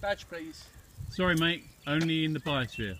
Badge, please. Sorry, mate. Only in the biosphere.